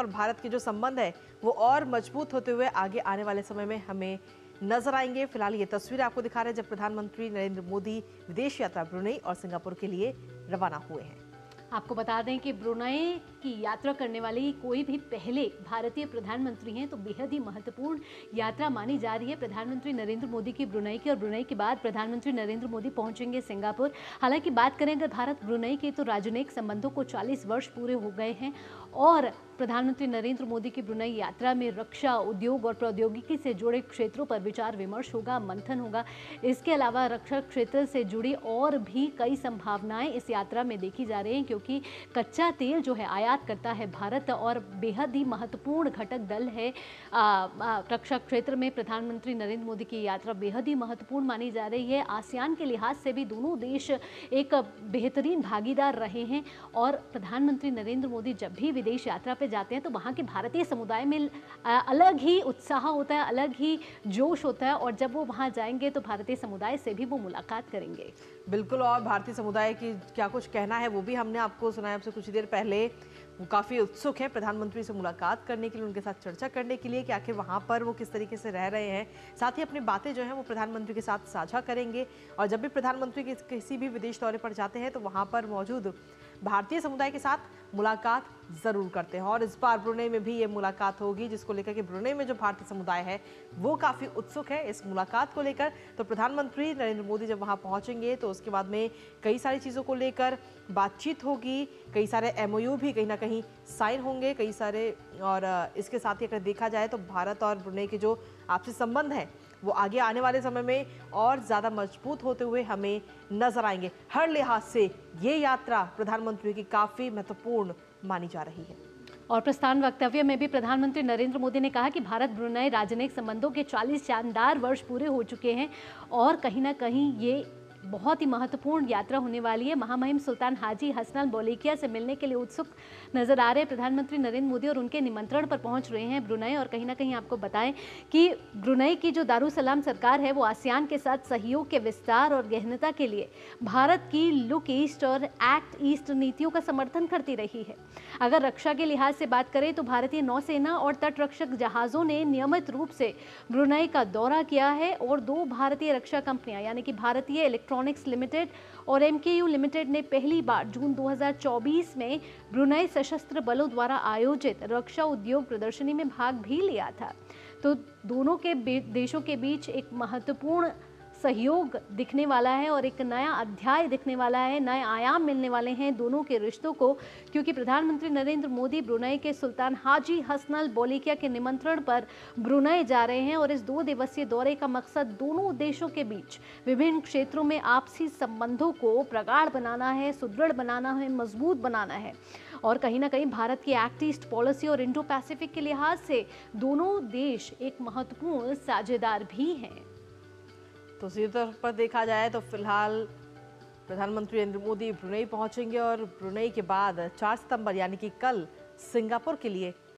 और भारत के जो संबंध है, वो और मज़बूत होते हुए आगे आने वाले समय में हमें नज़र आएँगे। फ़िलहाल ये तस्वीर आपको दिखा रहे हैं, जब प्रधानमंत्री नरेंद्र मोदी विदेश यात्रा ब्रुनई और सिंगापुर के लिए रवाना हुए हैं। आपको बता दें कि ब्रुनई की यात्रा करने वाले कोई भी पहले भारतीय प्रधानमंत्री हैं तो बेहद ही महत्वपूर्ण यात्रा मानी जा रही है प्रधानमंत्री नरेंद्र मोदी की ब्रुनई की और ब्रुनई के बाद प्रधानमंत्री नरेंद्र मोदी पहुँचेंगे सिंगापुर। हालाँकि बात करें, अगर भारत ब्रुनई के तो राजनयिक संबंधों को 40 वर्ष पूरे हो गए हैं और प्रधानमंत्री नरेंद्र मोदी की ब्रुनई यात्रा में रक्षा, उद्योग और प्रौद्योगिकी से जुड़े क्षेत्रों पर विचार विमर्श होगा, मंथन होगा। इसके अलावा रक्षा क्षेत्र से जुड़ी और भी कई संभावनाएँ इस यात्रा में देखी जा रही हैं, क्योंकि कच्चा तेल जो है आयात करता है भारत और बेहद ही महत्वपूर्ण घटक दल है। रक्षा क्षेत्र में प्रधानमंत्री नरेंद्र मोदी की यात्रा बेहद ही महत्वपूर्ण मानी जा रही है। आसियान के लिहाज से भी दोनों देश एक बेहतरीन भागीदार रहे हैं और प्रधानमंत्री नरेंद्र मोदी जब भी विदेश यात्रा पे जाते हैं तो वहाँ के भारतीय समुदाय में अलग ही उत्साह होता है, अलग ही जोश होता है और जब वो वहाँ जाएँगे तो भारतीय समुदाय से भी वो मुलाकात करेंगे। बिल्कुल, और भारतीय समुदाय की क्या कुछ कहना है, वो भी हमने आपको सुनाया आपसे कुछ देर पहले। वो काफ़ी उत्सुक हैं प्रधानमंत्री से मुलाकात करने के लिए, उनके साथ चर्चा करने के लिए कि आखिर वहाँ पर वो किस तरीके से रह रहे हैं। साथ ही अपनी बातें जो हैं, वो प्रधानमंत्री के साथ साझा करेंगे। और जब भी प्रधानमंत्री किसी भी विदेश दौरे पर जाते हैं तो वहाँ पर मौजूद भारतीय समुदाय के साथ मुलाकात ज़रूर करते हैं। और इस बार ब्रुनई में भी ये मुलाकात होगी, जिसको लेकर के ब्रुनई में जो भारतीय समुदाय है, वो काफ़ी उत्सुक है इस मुलाकात को लेकर। तो प्रधानमंत्री नरेंद्र मोदी जब वहाँ पहुँचेंगे तो उसके बाद में कई सारी चीज़ों को लेकर बातचीत होगी, कई सारे एमओयू भी कहीं ना कहीं साइन होंगे, कई सारे और इसके साथ ही अगर देखा जाए तो भारत और ब्रुनई के जो आपसी संबंध हैं, वो आगे आने वाले समय में और ज़्यादा मज़बूत होते हुए हमें नज़र आएँगे। हर लिहाज से ये यात्रा प्रधानमंत्री की काफ़ी महत्वपूर्ण मानी जा रही है। और प्रस्थान वक्तव्य में भी प्रधानमंत्री नरेंद्र मोदी ने कहा कि भारत ब्रुनई राजनयिक संबंधों के 40 शानदार वर्ष पूरे हो चुके हैं और कहीं ना कहीं ये बहुत ही महत्वपूर्ण यात्रा होने वाली है। महामहिम सुल्तान हाजी हसनल बोलेकिया से मिलने के लिए उत्सुक नज़र आ रहे प्रधानमंत्री नरेंद्र मोदी और उनके निमंत्रण पर पहुँच रहे हैं ब्रुनई और कहीं ना कहीं आपको बताएँ कि ब्रुनई की जो दारुसलाम सरकार है, वो आसियान के साथ सहयोग के विस्तार और गहनता के लिए भारत की लुक ईस्ट और एक्ट ईस्ट नीतियों का समर्थन करती रही है। अगर रक्षा के लिहाज से बात करें तो भारतीय नौसेना और तटरक्षक जहाज़ों ने नियमित रूप से ब्रुनई का दौरा किया है और दो भारतीय रक्षा कंपनियाँ, यानी कि भारतीय इलेक्ट्रॉनिक्स लिमिटेड और एम लिमिटेड ने पहली बार जून 2024 में ब्रुनई सशस्त्र बलों द्वारा आयोजित रक्षा उद्योग प्रदर्शनी में भाग भी लिया था। तो दोनों के देशों के बीच एक महत्वपूर्ण सहयोग दिखने वाला है और एक नया अध्याय दिखने वाला है, नए आयाम मिलने वाले हैं दोनों के रिश्तों को, क्योंकि प्रधानमंत्री नरेंद्र मोदी ब्रुनई के सुल्तान हाजी हसनल बोलिकिया के निमंत्रण पर ब्रुनई जा रहे हैं और इस दो दिवसीय दौरे का मकसद दोनों देशों के बीच विभिन्न क्षेत्रों में आपसी संबंधों को प्रगाढ़ बनाना है, सुदृढ़ बनाना है, मज़बूत बनाना है। और कहीं ना कहीं भारत की एक्ट ईस्ट पॉलिसी और इंडो पैसिफिक के लिहाज से दोनों देश एक महत्वपूर्ण साझेदार भी हैं। तो सीधे तौर पर देखा जाए तो फ़िलहाल प्रधानमंत्री नरेंद्र मोदी ब्रुनई पहुँचेंगे और ब्रुनई के बाद 4 सितंबर, यानी कि कल, सिंगापुर के लिए